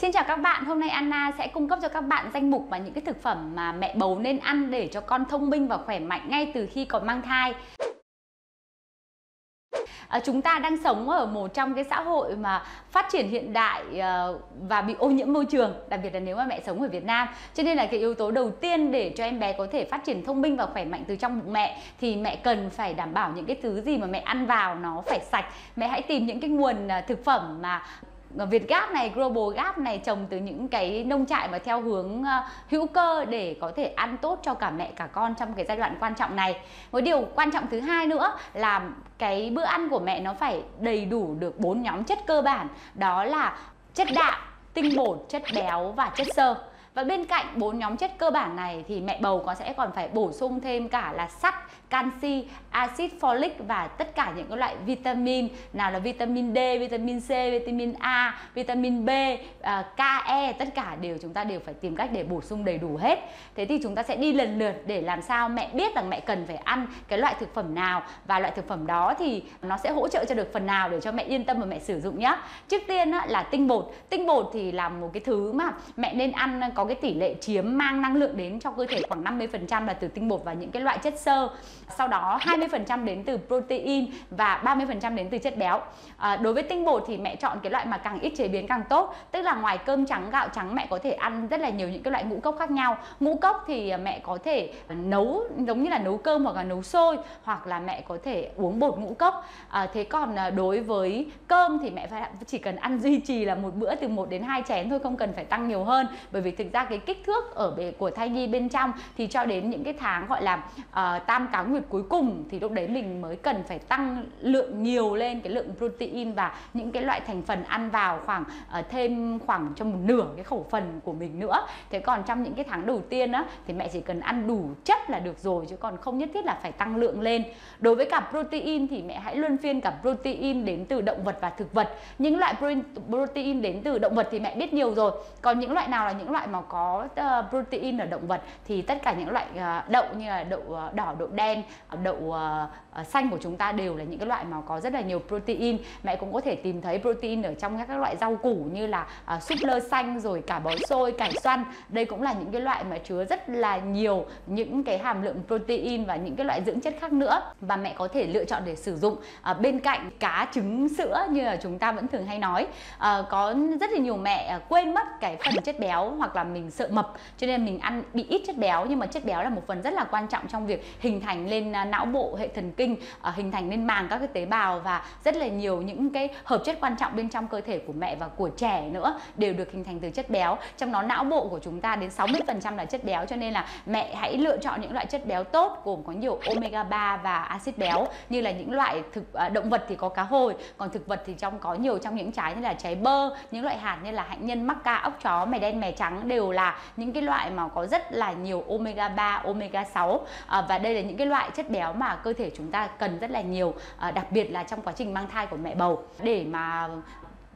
Xin chào các bạn, hôm nay Anna sẽ cung cấp cho các bạn danh mục và những cái thực phẩm mà mẹ bầu nên ăn để cho con thông minh và khỏe mạnh ngay từ khi còn mang thai. À, chúng ta đang sống ở một trong cái xã hội mà phát triển hiện đại à, và bị ô nhiễm môi trường đặc biệt là nếu mà mẹ sống ở Việt Nam cho nên là cái yếu tố đầu tiên để cho em bé có thể phát triển thông minh và khỏe mạnh từ trong bụng mẹ thì mẹ cần phải đảm bảo những cái thứ gì mà mẹ ăn vào nó phải sạch mẹ hãy tìm những cái nguồn à, thực phẩm mà Ờ, Việt Gap này, Global Gap này trồng từ những cái nông trại mà theo hướng uh, hữu cơ để có thể ăn tốt cho cả mẹ cả con trong cái giai đoạn quan trọng này. Một điều quan trọng thứ hai nữa là cái bữa ăn của mẹ nó phải đầy đủ được bốn nhóm chất cơ bản, đó là chất đạm, tinh bột, chất béo và chất xơ. Và bên cạnh bốn nhóm chất cơ bản này thì mẹ bầu có sẽ còn phải bổ sung thêm cả là sắt, canxi, axit folic và tất cả những cái loại vitamin nào là vitamin D, vitamin C, vitamin A, vitamin B, à, KE tất cả đều chúng ta đều phải tìm cách để bổ sung đầy đủ hết. Thế thì chúng ta sẽ đi lần lượt để làm sao mẹ biết rằng mẹ cần phải ăn cái loại thực phẩm nào và loại thực phẩm đó thì nó sẽ hỗ trợ cho được phần nào để cho mẹ yên tâm và mẹ sử dụng nhé. Trước tiên là tinh bột. Tinh bột thì là một cái thứ mà mẹ nên ăn có cái tỷ lệ chiếm mang năng lượng đến cho cơ thể khoảng 50% là từ tinh bột và những cái loại chất xơ sau đó 20% đến từ protein và 30% đến từ chất béo. À, đối với tinh bột thì mẹ chọn cái loại mà càng ít chế biến càng tốt. Tức là ngoài cơm trắng gạo trắng mẹ có thể ăn rất là nhiều những cái loại ngũ cốc khác nhau. Ngũ cốc thì mẹ có thể nấu giống như là nấu cơm hoặc là nấu sôi hoặc là mẹ có thể uống bột ngũ cốc. À, thế còn à, đối với cơm thì mẹ phải chỉ cần ăn duy trì là một bữa từ 1 đến 2 chén thôi không cần phải tăng nhiều hơn. Bởi vì thực ra cái kích thước ở bề của thai nhi bên trong thì cho đến những cái tháng gọi là uh, tam cá nguyệt cuối cùng thì lúc đấy mình mới cần phải tăng lượng nhiều lên cái lượng protein và những cái loại thành phần ăn vào khoảng uh, thêm khoảng cho một nửa cái khẩu phần của mình nữa. Thế còn trong những cái tháng đầu tiên á thì mẹ chỉ cần ăn đủ chất là được rồi chứ còn không nhất thiết là phải tăng lượng lên. Đối với cả protein thì mẹ hãy luân phiên cả protein đến từ động vật và thực vật. Những loại protein đến từ động vật thì mẹ biết nhiều rồi. Còn những loại nào là những loại mà có ờ, protein ở động vật thì tất cả những loại ờ, đậu như là đậu đỏ đậu đen đậu uh, xanh của chúng ta đều là những cái loại mà có rất là nhiều protein. Mẹ cũng có thể tìm thấy protein ở trong các loại rau củ như là uh, súp lơ xanh rồi cả bó xôi cải xoăn. Đây cũng là những cái loại mà chứa rất là nhiều những cái hàm lượng protein và những cái loại dưỡng chất khác nữa và mẹ có thể lựa chọn để sử dụng. Uh, bên cạnh cá trứng sữa như là chúng ta vẫn thường hay nói uh, có rất là nhiều mẹ quên mất cái phần chất béo hoặc là mình sợ mập cho nên mình ăn bị ít chất béo. Nhưng mà chất béo là một phần rất là quan trọng trong việc hình thành lên À, não bộ hệ thần kinh à, hình thành nên màng các cái tế bào và rất là nhiều những cái hợp chất quan trọng bên trong cơ thể của mẹ và của trẻ nữa đều được hình thành từ chất béo. Trong đó não bộ của chúng ta đến 60% là chất béo cho nên là mẹ hãy lựa chọn những loại chất béo tốt gồm có nhiều omega 3 và axit béo như là những loại thực à, động vật thì có cá hồi còn thực vật thì trong có nhiều trong những trái như là trái bơ những loại hạt như là hạnh nhân mắc ca ốc chó mè đen mè trắng đều là những cái loại mà có rất là nhiều omega 3 omega 6 à, và đây là những cái loại chất béo mà cơ thể chúng ta cần rất là nhiều à, đặc biệt là trong quá trình mang thai của mẹ bầu. Để mà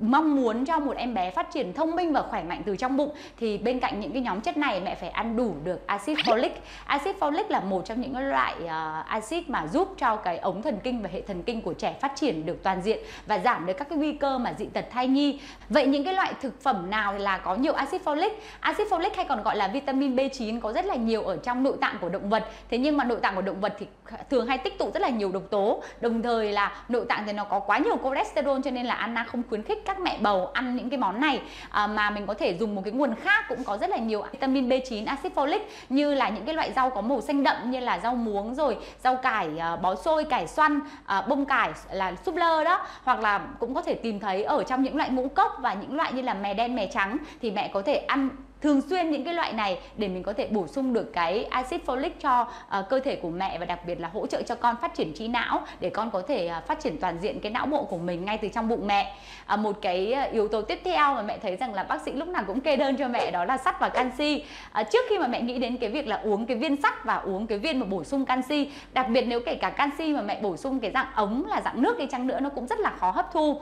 mong muốn cho một em bé phát triển thông minh và khỏe mạnh từ trong bụng thì bên cạnh những cái nhóm chất này mẹ phải ăn đủ được axit folic. Axit folic là một trong những loại uh, axit mà giúp cho cái ống thần kinh và hệ thần kinh của trẻ phát triển được toàn diện và giảm được các cái nguy cơ mà dị tật thai nhi. Vậy những cái loại thực phẩm nào là có nhiều axit folic? Axit folic hay còn gọi là vitamin B9 có rất là nhiều ở trong nội tạng của động vật. Thế nhưng mà nội tạng của động vật thì thường hay tích tụ rất là nhiều độc tố. Đồng thời là nội tạng thì nó có quá nhiều cholesterol cho nên là Anna không khuyến khích các mẹ bầu ăn những cái món này à, mà mình có thể dùng một cái nguồn khác cũng có rất là nhiều vitamin B9, axit folic như là những cái loại rau có màu xanh đậm như là rau muống rồi rau cải à, bó xôi, cải xoăn, à, bông cải là súp lơ đó. Hoặc là cũng có thể tìm thấy ở trong những loại ngũ cốc và những loại như là mè đen, mè trắng thì mẹ có thể ăn thường xuyên những cái loại này để mình có thể bổ sung được cái axit folic cho uh, cơ thể của mẹ và đặc biệt là hỗ trợ cho con phát triển trí não để con có thể uh, phát triển toàn diện cái não bộ của mình ngay từ trong bụng mẹ. Uh, một cái yếu tố tiếp theo mà mẹ thấy rằng là bác sĩ lúc nào cũng kê đơn cho mẹ đó là sắt và canxi. Uh, trước khi mà mẹ nghĩ đến cái việc là uống cái viên sắt và uống cái viên mà bổ sung canxi đặc biệt nếu kể cả canxi mà mẹ bổ sung cái dạng ống là dạng nước đi chăng nữa nó cũng rất là khó hấp thu. Uh,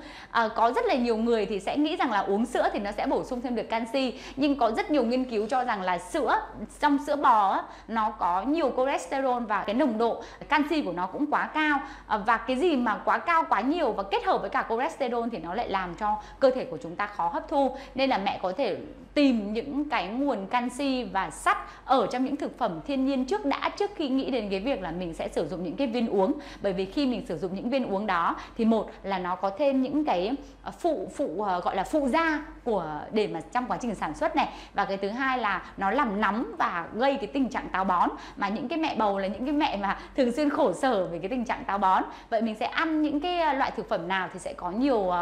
có rất là nhiều người thì sẽ nghĩ rằng là uống sữa thì nó sẽ bổ sung thêm được canxi nhưng có rất nhiều nghiên cứu cho rằng là sữa, trong sữa bò nó có nhiều cholesterol và cái nồng độ canxi của nó cũng quá cao. Ờ, và cái gì mà quá cao, quá nhiều và kết hợp với cả cholesterol thì nó lại làm cho cơ thể của chúng ta khó hấp thu. Nên là mẹ có thể tìm những cái nguồn canxi và sắt ở trong những thực phẩm thiên nhiên trước đã, trước khi nghĩ đến cái việc là mình sẽ sử dụng những cái viên uống. Bởi vì khi mình sử dụng những viên uống đó thì một là nó có thêm những cái ờ, phụ phụ ờ, gọi là phụ gia của, để mà trong quá trình sản xuất này và cái thứ hai là nó làm nóng và gây cái tình trạng táo bón. Mà những cái mẹ bầu là những cái mẹ mà thường xuyên khổ sở về cái tình trạng táo bón. Vậy mình sẽ ăn những cái ờ, loại thực phẩm nào thì sẽ có nhiều uh,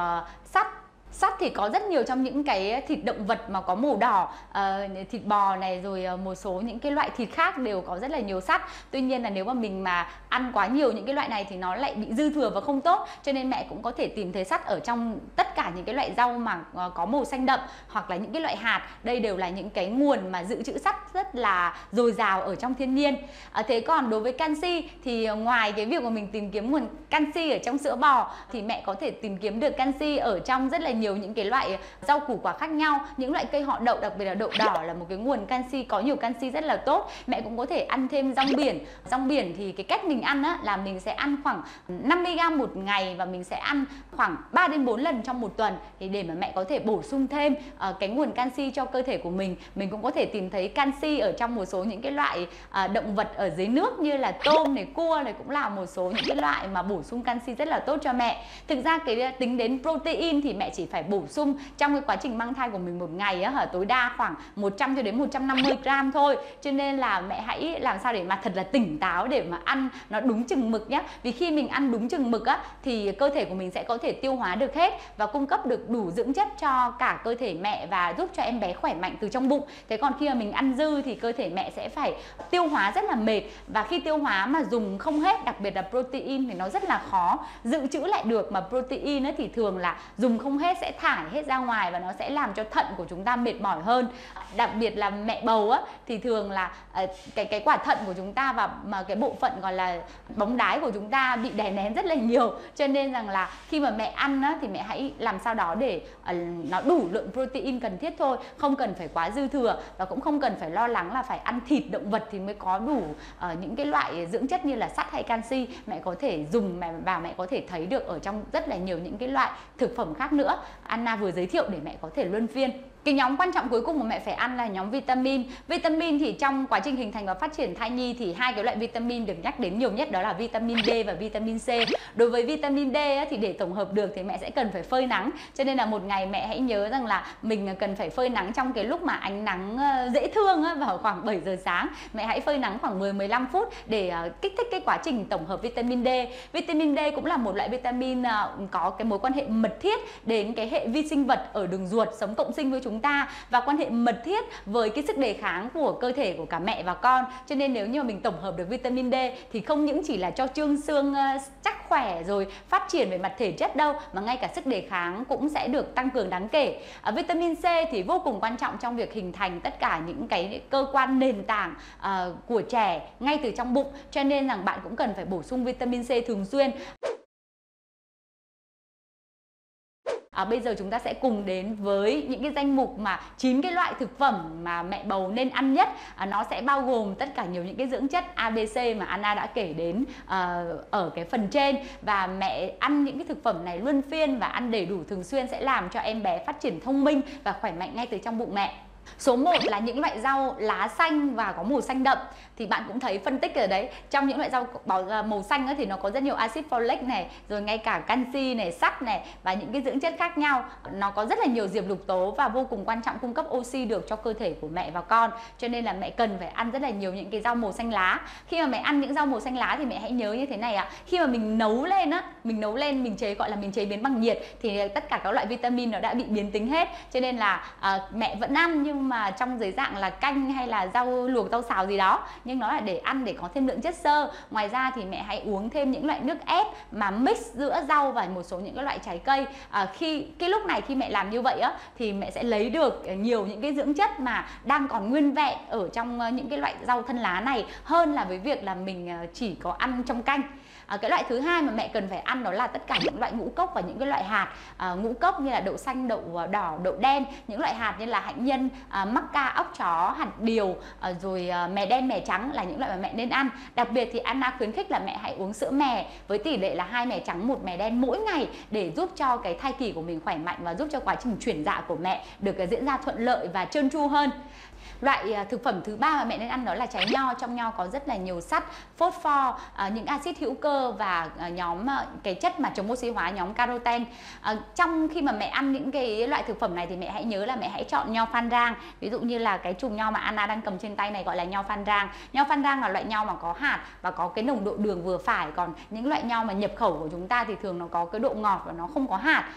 sắt sắt thì có rất nhiều trong những cái thịt động vật mà có màu đỏ uh, thịt bò này rồi uh, một số những cái loại thịt khác đều có rất là nhiều sắt. Tuy nhiên là nếu mà mình mà ăn quá nhiều những cái loại này thì nó lại bị dư thừa và không tốt. Cho nên mẹ cũng có thể tìm thấy sắt ở trong tất cả những cái loại rau mà uh, có màu xanh đậm hoặc là những cái loại hạt. Đây đều là những cái nguồn mà dự trữ sắt rất là dồi dào ở trong thiên nhiên. Uh, thế còn đối với canxi thì ngoài cái việc mà mình tìm kiếm nguồn canxi ở trong sữa bò thì mẹ có thể tìm kiếm được canxi ở trong rất là nhiều những cái loại rau củ quả khác nhau. Những loại cây họ đậu đặc biệt là đậu đỏ là một cái nguồn canxi có nhiều canxi rất là tốt. Mẹ cũng có thể ăn thêm rong biển. Rong biển thì cái cách mình ăn á là mình sẽ ăn khoảng 50 gram một ngày và mình sẽ ăn khoảng 3 đến 4 lần trong một tuần. Thì để mà mẹ có thể bổ sung thêm uh, cái nguồn canxi cho cơ thể của mình mình cũng có thể tìm thấy canxi ở trong một số những cái loại uh, động vật ở dưới nước như là tôm này cua này cũng là một số những cái loại mà bổ sung canxi rất là tốt cho mẹ. Thực ra cái ờ, tính đến protein thì mẹ chỉ phải bổ sung trong cái quá trình mang thai của mình một ngày á hả tối đa khoảng 100 cho đến 150 gram thôi. Cho nên là mẹ hãy làm sao để mà thật là tỉnh táo để mà ăn nó đúng chừng mực nhé vì khi mình ăn đúng chừng mực á, thì cơ thể của mình sẽ có thể tiêu hóa được hết và cung cấp được đủ dưỡng chất cho cả cơ thể mẹ và giúp cho em bé khỏe mạnh từ trong bụng. Thế còn khi mà mình ăn dư thì cơ thể mẹ sẽ phải tiêu hóa rất là mệt và khi tiêu hóa mà dùng không hết, đặc biệt là protein thì nó rất là khó, dự trữ lại được mà protein ấy thì thường là dùng không hết sẽ thải hết ra ngoài và nó sẽ làm cho thận của chúng ta mệt mỏi hơn. Đặc biệt là mẹ bầu á thì thường là ờ, cái cái quả thận của chúng ta và mà cái bộ phận gọi là bóng đái của chúng ta bị đè nén rất là nhiều. Cho nên rằng là khi mà mẹ ăn á thì mẹ hãy làm sao đó để ờ, nó đủ lượng protein cần thiết thôi không cần phải quá dư thừa và cũng không cần phải lo lắng là phải ăn thịt động vật thì mới có đủ uh, những cái loại dưỡng chất như là sắt hay canxi. Mẹ có thể dùng mẹ và mẹ có thể thấy được ở trong rất là nhiều những cái loại thực phẩm khác nữa. Anna vừa giới thiệu để mẹ có thể luân phiên cái nhóm quan trọng cuối cùng mà mẹ phải ăn là nhóm vitamin. Vitamin thì trong quá trình hình thành và phát triển thai nhi thì hai cái loại vitamin được nhắc đến nhiều nhất đó là vitamin D và vitamin C. Đối với vitamin D thì để tổng hợp được thì mẹ sẽ cần phải phơi nắng. Cho nên là một ngày mẹ hãy nhớ rằng là mình cần phải phơi nắng trong cái lúc mà ánh nắng ờ, dễ thương vào khoảng 7 giờ sáng. Mẹ hãy phơi nắng khoảng 10 15 phút để ờ, kích thích cái quá trình tổng hợp vitamin D. Vitamin D cũng là một loại vitamin ờ, có cái mối quan hệ mật thiết đến cái hệ vi sinh vật ở đường ruột sống cộng sinh với chúng chúng ta và quan hệ mật thiết với cái sức đề kháng của cơ thể của cả mẹ và con. Cho nên nếu như mình tổng hợp được vitamin D thì không những chỉ là cho trương xương ờ, chắc khỏe rồi phát triển về mặt thể chất đâu mà ngay cả sức đề kháng cũng sẽ được tăng cường đáng kể. À, vitamin C thì vô cùng quan trọng trong việc hình thành tất cả những cái cơ quan nền tảng uh, của trẻ ngay từ trong bụng. Cho nên rằng bạn cũng cần phải bổ sung vitamin C thường xuyên. À, bây giờ chúng ta sẽ cùng đến với những cái danh mục mà chín cái loại thực phẩm mà mẹ bầu nên ăn nhất. À, nó sẽ bao gồm tất cả nhiều những cái dưỡng chất ABC mà Anna đã kể đến à, ở cái phần trên. Và mẹ ăn những cái thực phẩm này luân phiên và ăn đầy đủ thường xuyên sẽ làm cho em bé phát triển thông minh và khỏe mạnh ngay từ trong bụng mẹ. Số 1 là những loại rau lá xanh và có màu xanh đậm. Thì bạn cũng thấy phân tích ở đấy trong những loại rau màu xanh thì nó có rất nhiều axit folic này rồi ngay cả canxi này sắt này và những cái dưỡng chất khác nhau. Nó có rất là nhiều diệp lục tố và vô cùng quan trọng cung cấp oxy được cho cơ thể của mẹ và con. Cho nên là mẹ cần phải ăn rất là nhiều những cái rau màu xanh lá. Khi mà mẹ ăn những rau màu xanh lá thì mẹ hãy nhớ như thế này ạ. À. khi mà mình nấu lên á mình nấu lên mình chế gọi là mình chế biến bằng nhiệt thì tất cả các loại vitamin nó đã bị biến tính hết. Cho nên là à, mẹ vẫn ăn nhưng nhưng mà trong dưới dạng là canh hay là rau luộc rau xào gì đó nhưng nó là để ăn để có thêm lượng chất xơ. Ngoài ra thì mẹ hãy uống thêm những loại nước ép mà mix giữa rau và một số những cái loại trái cây. À, khi cái lúc này khi mẹ làm như vậy á thì mẹ sẽ lấy được nhiều những cái dưỡng chất mà đang còn nguyên vẹn ở trong ờ, những cái loại rau thân lá này hơn là với việc là mình ờ, chỉ có ăn trong canh à, cái loại thứ hai mà mẹ cần phải ăn đó là tất cả những loại ngũ cốc và những cái loại hạt à, ngũ cốc như là đậu xanh đậu à, đỏ đậu đen những loại hạt như là hạnh nhân à, mắc ca ốc chó hạt điều à, rồi à, mè đen mè trắng là những loại mà mẹ nên ăn. Đặc biệt thì Anna khuyến khích là mẹ hãy uống sữa mè với tỷ lệ là hai mè trắng một mè đen mỗi ngày để giúp cho cái thai kỳ của mình khỏe mạnh và giúp cho quá trình chuyển dạ của mẹ được à, diễn ra thuận lợi và trơn tru hơn. Loại à, thực phẩm thứ ba mà mẹ nên ăn đó là trái nho. Trong nho có rất là nhiều sắt phốt pho những axit hữu cơ và ờ, nhóm ờ, cái chất mà chống oxy hóa nhóm caroten ờ, trong khi mà mẹ ăn những cái loại thực phẩm này thì mẹ hãy nhớ là mẹ hãy chọn nho phan rang. Ví dụ như là cái chùm nho mà Anna đang cầm trên tay này gọi là nho phan rang. Nho phan rang là loại nho mà có hạt và có cái nồng độ đường vừa phải. Còn những loại nho mà nhập khẩu của chúng ta thì thường nó có cái độ ngọt và nó không có hạt.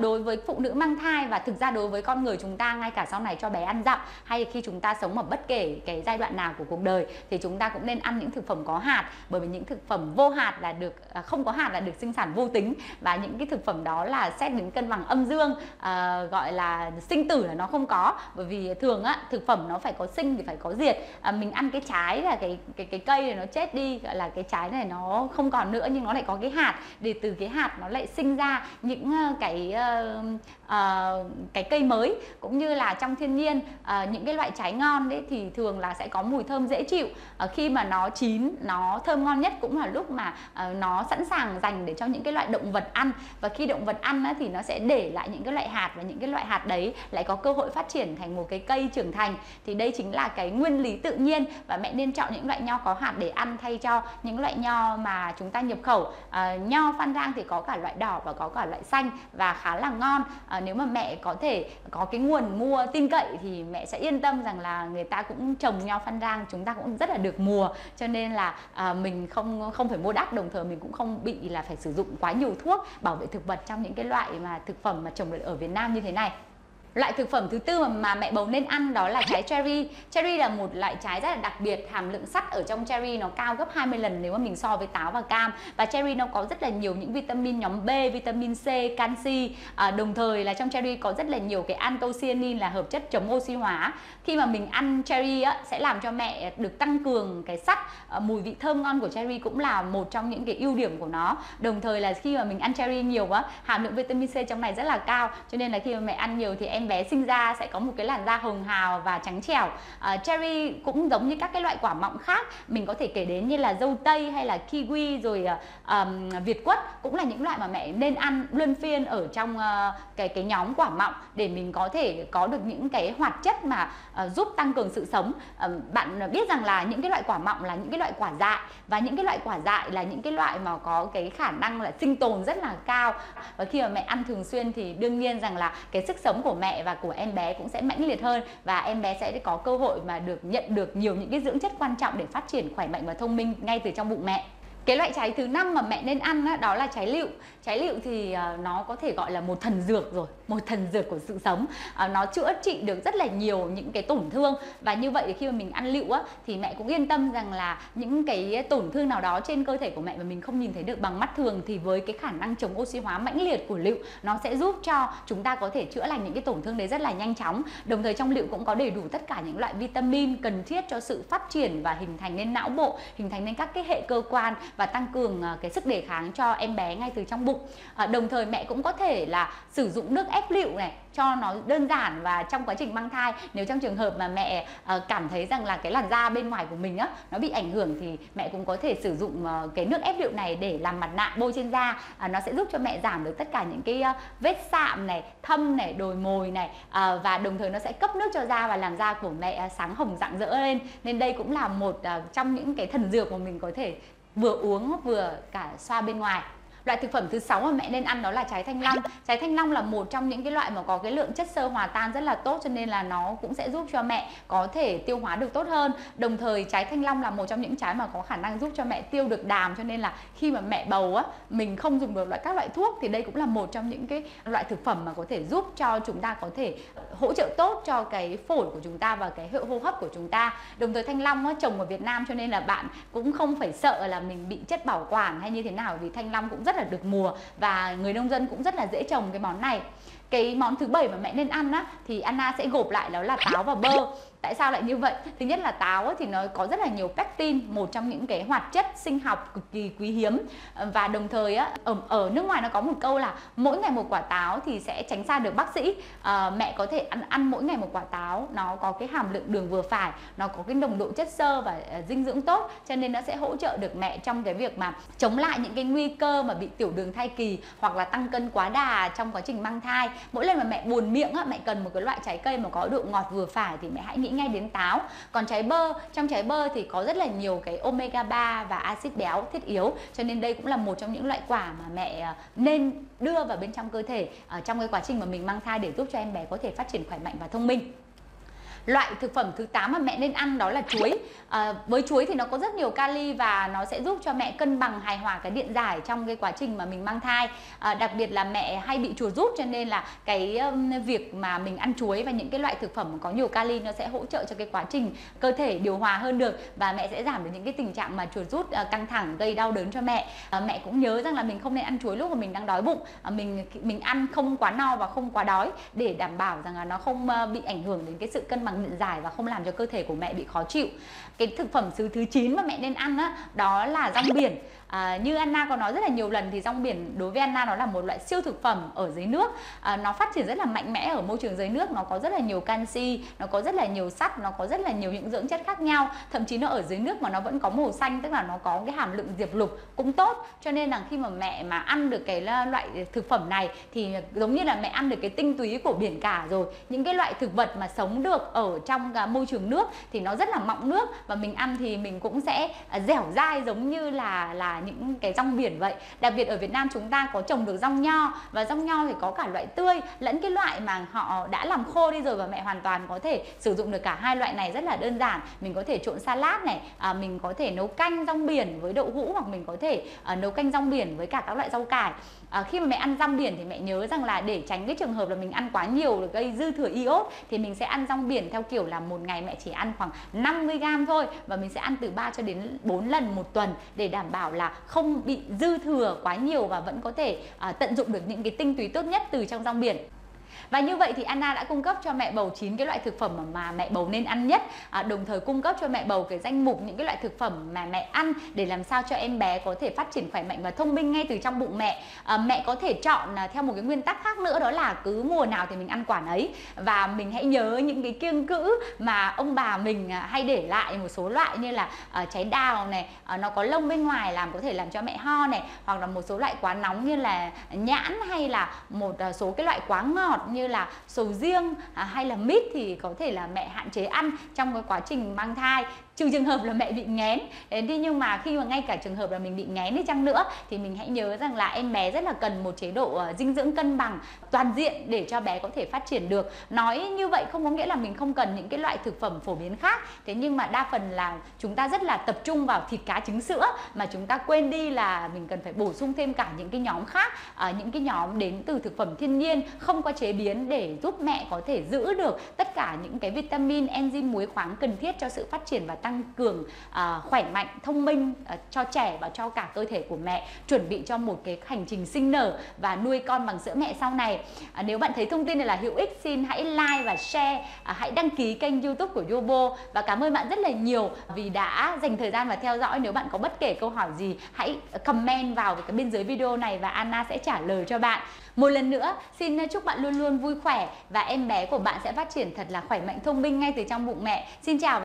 Đối với phụ nữ mang thai và thực ra đối với con người chúng ta ngay cả sau này cho bé ăn dặm hay khi chúng ta sống ở bất kể cái giai đoạn nào của cuộc đời thì chúng ta cũng nên ăn những thực phẩm có hạt. Bởi vì những thực phẩm vô hạt là được à, không có hạt là được sinh sản vô tính. Và những cái thực phẩm đó là xét đến cân bằng âm dương à, gọi là sinh tử là nó không có. Bởi vì thường á thực phẩm nó phải có sinh thì phải có diệt. À, mình ăn cái trái là cái cái cái cây này nó chết đi gọi là cái trái này nó không còn nữa nhưng nó lại có cái hạt. Để từ cái hạt nó lại sinh ra những ờ, cái uh, uh, cái cây mới cũng như là trong thiên nhiên uh, những cái loại trái ngon đấy thì thường là sẽ có mùi thơm dễ chịu. Uh, khi mà nó chín nó thơm ngon nhất cũng là lúc mà uh, nó sẵn sàng dành để cho những cái loại động vật ăn. Và khi động vật ăn á, thì nó sẽ để lại những cái loại hạt và những cái loại hạt đấy lại có cơ hội phát triển thành một cái cây trưởng thành. Thì đây chính là cái nguyên lý tự nhiên và mẹ nên chọn những loại nho có hạt để ăn thay cho những loại nho mà chúng ta nhập khẩu. Uh, nho phan rang thì có cả loại đỏ và có cả loại xanh và khá là ngon. Uh, nếu mà mẹ có thể có cái nguồn mua tin cậy thì mẹ sẽ yên tâm rằng là người ta cũng trồng nho phan rang chúng ta cũng rất là được mùa. Cho nên là à, mình không không phải mua đắt đồng thời mình cũng không bị là phải sử dụng quá nhiều thuốc bảo vệ thực vật trong những cái loại mà thực phẩm mà trồng được ở Việt Nam như thế này. Loại thực phẩm thứ tư mà mẹ bầu nên ăn đó là trái cherry. Cherry là một loại trái rất là đặc biệt, hàm lượng sắt ở trong cherry nó cao gấp 20 lần nếu mà mình so với táo và cam. Và cherry nó có rất là nhiều những vitamin nhóm B, vitamin C, canxi. À, đồng thời là trong cherry có rất là nhiều cái anthocyanin là hợp chất chống oxy hóa. Khi mà mình ăn cherry á, sẽ làm cho mẹ được tăng cường cái sắt. À, mùi vị thơm ngon của cherry cũng là một trong những cái ưu điểm của nó. Đồng thời là khi mà mình ăn cherry nhiều quá, hàm lượng vitamin C trong này rất là cao. Cho nên là khi mà mẹ ăn nhiều thì em em bé sinh ra sẽ có một cái làn da hồng hào và trắng trẻo. Uh, cherry cũng giống như các cái loại quả mọng khác mình có thể kể đến như là dâu tây hay là kiwi rồi uh, um, việt quất cũng là những loại mà mẹ nên ăn luân phiên ở trong uh, cái cái nhóm quả mọng để mình có thể có được những cái hoạt chất mà uh, giúp tăng cường sự sống. Uh, bạn biết rằng là những cái loại quả mọng là những cái loại quả dại và những cái loại quả dại là những cái loại mà có cái khả năng là sinh tồn rất là cao. Và khi mà mẹ ăn thường xuyên thì đương nhiên rằng là cái sức sống của mẹ mẹ và của em bé cũng sẽ mãnh liệt hơn và em bé sẽ có cơ hội mà được nhận được nhiều những cái dưỡng chất quan trọng để phát triển khỏe mạnh và thông minh ngay từ trong bụng mẹ cái loại trái thứ năm mà mẹ nên ăn đó, đó là trái lựu. Trái lựu thì ờ, nó có thể gọi là một thần dược rồi một thần dược của sự sống. Ờ, nó chữa trị được rất là nhiều những cái tổn thương. Và như vậy thì khi mà mình ăn lựu á thì mẹ cũng yên tâm rằng là những cái tổn thương nào đó trên cơ thể của mẹ mà mình không nhìn thấy được bằng mắt thường thì với cái khả năng chống oxy hóa mãnh liệt của lựu nó sẽ giúp cho chúng ta có thể chữa lành những cái tổn thương đấy rất là nhanh chóng. Đồng thời trong lựu cũng có đầy đủ tất cả những loại vitamin cần thiết cho sự phát triển và hình thành nên não bộ hình thành nên các cái hệ cơ quan và tăng cường à, cái sức đề kháng cho em bé ngay từ trong bụng. À, đồng thời mẹ cũng có thể là sử dụng nước ép lựu này cho nó đơn giản và trong quá trình mang thai. Nếu trong trường hợp mà mẹ uh, cảm thấy rằng là cái làn da bên ngoài của mình á nó bị ảnh hưởng thì mẹ cũng có thể sử dụng uh, cái nước ép lựu này để làm mặt nạ bôi trên da. Uh, nó sẽ giúp cho mẹ giảm được tất cả những cái uh, vết sạm này thâm này đồi mồi này uh, và đồng thời nó sẽ cấp nước cho da và làm da của mẹ uh, sáng hồng rạng rỡ lên. Nên đây cũng là một uh, trong những cái thần dược mà mình có thể vừa uống vừa cả xoa bên ngoài. Loại thực phẩm thứ sáu mà mẹ nên ăn đó là trái thanh long. Trái thanh long là một trong những cái loại mà có cái lượng chất xơ hòa tan rất là tốt cho nên là nó cũng sẽ giúp cho mẹ có thể tiêu hóa được tốt hơn. Đồng thời trái thanh long là một trong những trái mà có khả năng giúp cho mẹ tiêu được đàm cho nên là khi mà mẹ bầu á mình không dùng được loại các loại thuốc thì đây cũng là một trong những cái loại thực phẩm mà có thể giúp cho chúng ta có thể hỗ trợ tốt cho cái phổi của chúng ta và cái hệ hô hấp của chúng ta. Đồng thời thanh long á, trồng ở Việt Nam cho nên là bạn cũng không phải sợ là mình bị chất bảo quản hay như thế nào vì thanh long cũng rất rất là được mùa và người nông dân cũng rất là dễ trồng cái món này cái món thứ bảy mà mẹ nên ăn á thì Anna sẽ gộp lại đó là táo và bơ Tại sao lại như vậy? Thứ nhất là táo thì nó có rất là nhiều pectin, một trong những cái hoạt chất sinh học cực kỳ quý hiếm và đồng thời á ở ở nước ngoài nó có một câu là mỗi ngày một quả táo thì sẽ tránh xa được bác sĩ. À, mẹ có thể ăn ăn mỗi ngày một quả táo, nó có cái hàm lượng đường vừa phải, nó có cái nồng độ chất xơ và ờ, dinh dưỡng tốt, cho nên nó sẽ hỗ trợ được mẹ trong cái việc mà chống lại những cái nguy cơ mà bị tiểu đường thai kỳ hoặc là tăng cân quá đà trong quá trình mang thai. Mỗi lần mà mẹ buồn miệng á, mẹ cần một cái loại trái cây mà có độ ngọt vừa phải thì mẹ hãy nghĩ ngay đến táo. Còn trái bơ trong trái bơ thì có rất là nhiều cái omega 3 và axit béo thiết yếu cho nên đây cũng là một trong những loại quả mà mẹ à, nên đưa vào bên trong cơ thể à, trong cái quá trình mà mình mang thai để giúp cho em bé có thể phát triển khỏe mạnh và thông minh. Loại thực phẩm thứ 8 mà mẹ nên ăn đó là chuối. À, với chuối thì nó có rất nhiều kali và nó sẽ giúp cho mẹ cân bằng hài hòa cái điện giải trong cái quá trình mà mình mang thai. À, đặc biệt là mẹ hay bị chuột rút cho nên là cái um, việc mà mình ăn chuối và những cái loại thực phẩm có nhiều kali nó sẽ hỗ trợ cho cái quá trình cơ thể điều hòa hơn được và mẹ sẽ giảm được những cái tình trạng mà chuột rút uh, căng thẳng gây đau đớn cho mẹ. À, mẹ cũng nhớ rằng là mình không nên ăn chuối lúc mà mình đang đói bụng. À, mình mình ăn không quá no và không quá đói để đảm bảo rằng là nó không uh, bị ảnh hưởng đến cái sự cân bằng điện giải và không làm cho cơ thể của mẹ bị khó chịu. Cái thực phẩm thứ thứ 9 mà mẹ nên ăn á, đó là rong biển à, như Anna có nói rất là nhiều lần thì rong biển đối với Anna nó là một loại siêu thực phẩm ở dưới nước. À, nó phát triển rất là mạnh mẽ ở môi trường dưới nước nó có rất là nhiều canxi nó có rất là nhiều sắt nó có rất là nhiều những dưỡng chất khác nhau. Thậm chí nó ở dưới nước mà nó vẫn có màu xanh tức là nó có cái hàm lượng diệp lục cũng tốt. Cho nên là khi mà mẹ mà ăn được cái loại thực phẩm này thì giống như là mẹ ăn được cái tinh túy của biển cả rồi. Những cái loại thực vật mà sống được ở trong môi trường nước thì nó rất là mọng nước và mình ăn thì mình cũng sẽ à, dẻo dai giống như là là những cái rong biển vậy. Đặc biệt ở Việt Nam chúng ta có trồng được rong nho và rong nho thì có cả loại tươi lẫn cái loại mà họ đã làm khô đi rồi và mẹ hoàn toàn có thể sử dụng được cả hai loại này rất là đơn giản. Mình có thể trộn salad này à, mình có thể nấu canh rong biển với đậu hũ hoặc mình có thể à, nấu canh rong biển với cả các loại rau cải à, khi mà mẹ ăn rong biển thì mẹ nhớ rằng là để tránh cái trường hợp là mình ăn quá nhiều gây dư thừa iốt thì mình sẽ ăn rong biển theo kiểu là một ngày mẹ chỉ ăn khoảng 50 gram thôi và mình sẽ ăn từ 3 cho đến 4 lần một tuần để đảm bảo là không bị dư thừa quá nhiều và vẫn có thể à, tận dụng được những cái tinh túy tốt nhất từ trong rong biển và như vậy thì Anna đã cung cấp cho mẹ bầu 9 cái loại thực phẩm mà, mà mẹ bầu nên ăn nhất. À, đồng thời cung cấp cho mẹ bầu cái danh mục những cái loại thực phẩm mà mẹ ăn để làm sao cho em bé có thể phát triển khỏe mạnh và thông minh ngay từ trong bụng mẹ. À, mẹ có thể chọn à, theo một cái nguyên tắc khác nữa đó là cứ mùa nào thì mình ăn quả ấy và mình hãy nhớ những cái kiêng cữ mà ông bà mình à, hay để lại một số loại như là à, trái đào này à, nó có lông bên ngoài làm có thể làm cho mẹ ho này hoặc là một số loại quá nóng như là nhãn hay là một à, số cái loại quá ngọt như là sầu riêng à, hay là mít thì có thể là mẹ hạn chế ăn trong cái quá trình mang thai trừ trường hợp là mẹ bị nghén đi nhưng mà khi mà ngay cả trường hợp là mình bị nghén đi chăng nữa, thì mình hãy nhớ rằng là em bé rất là cần một chế độ ờ, dinh dưỡng cân bằng toàn diện để cho bé có thể phát triển được. Nói như vậy không có nghĩa là mình không cần những cái loại thực phẩm phổ biến khác, thế nhưng mà đa phần là chúng ta rất là tập trung vào thịt cá trứng sữa mà chúng ta quên đi là mình cần phải bổ sung thêm cả những cái nhóm khác ờ, những cái nhóm đến từ thực phẩm thiên nhiên không qua chế biến để giúp mẹ có thể giữ được tất cả những cái vitamin, enzyme, muối khoáng cần thiết cho sự phát triển và tăng tăng cường à, khỏe mạnh thông minh à, cho trẻ và cho cả cơ thể của mẹ chuẩn bị cho một cái hành trình sinh nở và nuôi con bằng sữa mẹ sau này. À, nếu bạn thấy thông tin này là hữu ích xin hãy like và share à, hãy đăng ký kênh youtube của Yobo và cảm ơn bạn rất là nhiều vì đã dành thời gian và theo dõi. Nếu bạn có bất kể câu hỏi gì hãy comment vào cái bên dưới video này và Anna sẽ trả lời cho bạn. Một lần nữa, xin chúc bạn luôn luôn vui khỏe và em bé của bạn sẽ phát triển thật là khỏe mạnh thông minh ngay từ trong bụng mẹ. Xin chào